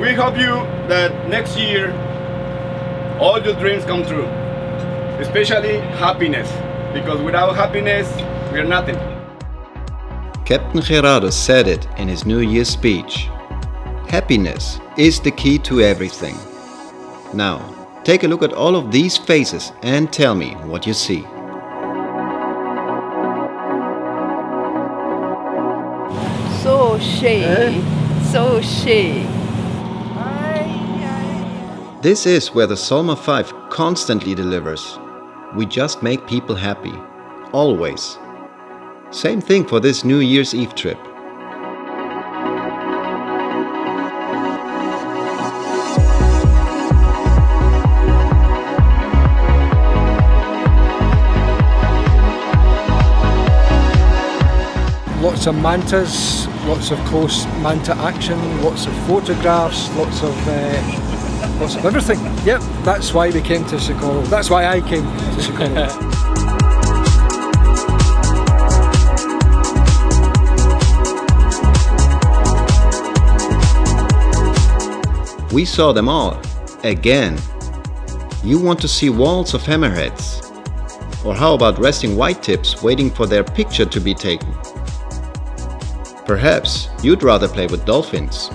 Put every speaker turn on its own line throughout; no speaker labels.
we hope you that next year all your dreams come true, especially happiness, because without happiness, we are nothing.
Captain Gerardo said it in his New Year's speech. Happiness is the key to everything. Now, take a look at all of these faces and tell me what you see.
So schön, so schön.
This is where the Solmar V constantly delivers. We just make people happy. Always. Same thing for this New Year's Eve trip.
lots of mantas, lots of close manta action, lots of photographs, lots of uh, lots of everything. Yep, that's why we came to Socorro. That's why I came to Socorro.
We saw them all. Again. You want to see walls of hammerheads? Or how about resting white tips waiting for their picture to be taken? Perhaps you'd rather play with dolphins.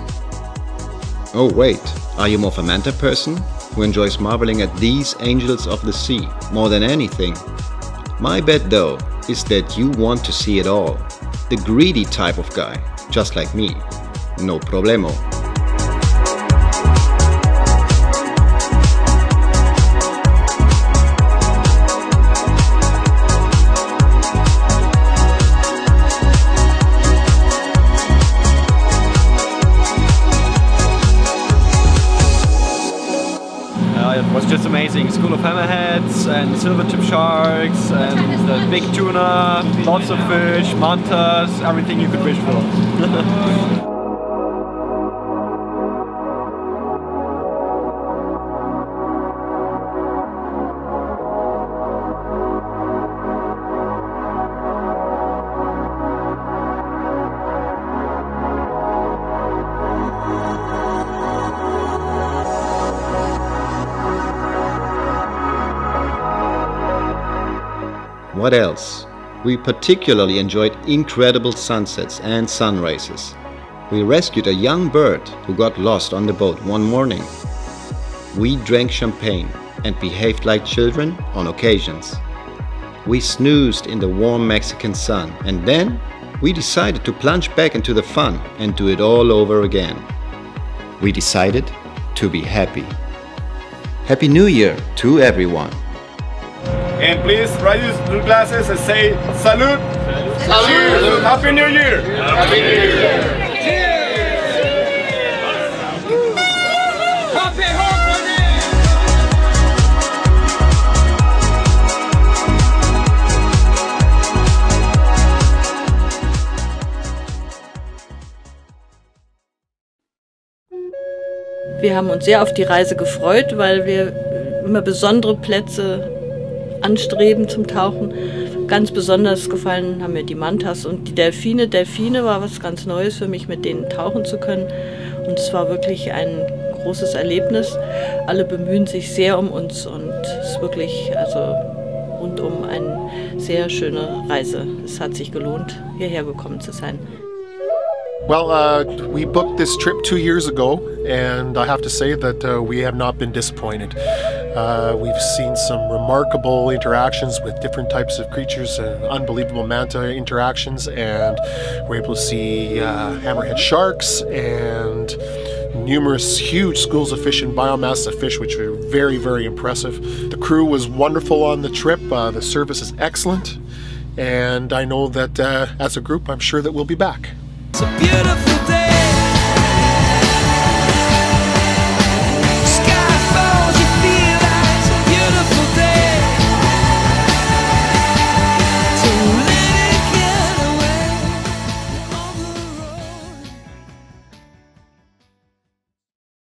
Oh wait, are you more of a manta person who enjoys marveling at these angels of the sea more than anything? My bet though is that you want to see it all. The greedy type of guy, just like me. No problemo.
Just amazing. School of Hammerheads and silver tip sharks and the big tuna, lots of fish, mantas, everything you could wish for.
What else? We particularly enjoyed incredible sunsets and sunrises. We rescued a young bird who got lost on the boat one morning. We drank champagne and behaved like children on occasions. We snoozed in the warm Mexican sun and then we decided to plunge back into the fun and do it all over again. We decided to be happy. Happy New Year to everyone!
And please raise your glasses and say salute. Cheers. Happy New Year. Happy New Year.
Wir haben uns sehr auf die Reise gefreut, weil wir immer besondere Plätze anstreben zum Tauchen. Ganz besonders gefallen haben mir die Mantas und die Delfine. Delfine war was ganz Neues für mich, mit denen tauchen zu können. Und es war wirklich ein großes Erlebnis. Alle bemühen sich sehr um uns und es ist wirklich also rundum eine sehr schöne Reise. Es hat sich gelohnt, hierher gekommen zu sein.
Well, uh, we booked this trip two years ago, and I have to say that uh, we have not been disappointed. Uh, we've seen some remarkable interactions with different types of creatures, uh, unbelievable manta interactions, and we're able to see uh, hammerhead sharks and numerous huge schools of fish and biomass of fish, which were very, very impressive. The crew was wonderful on the trip. Uh, the service is excellent, and I know that as a group, I'm sure that we'll be back.
It's a beautiful